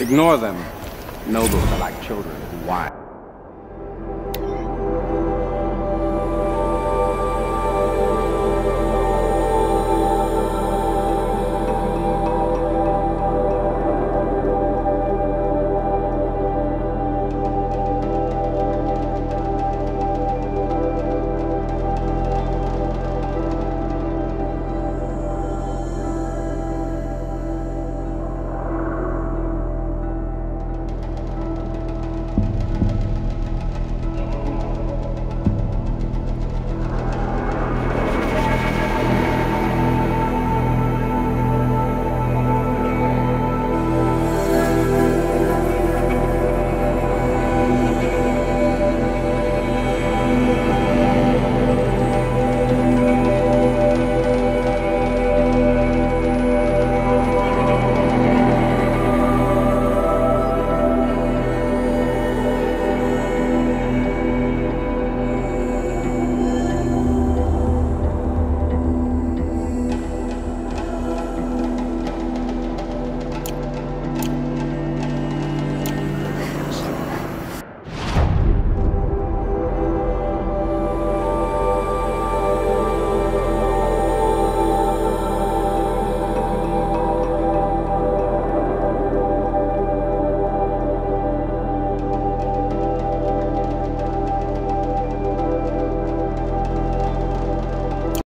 Ignore them. Nobles are like children who.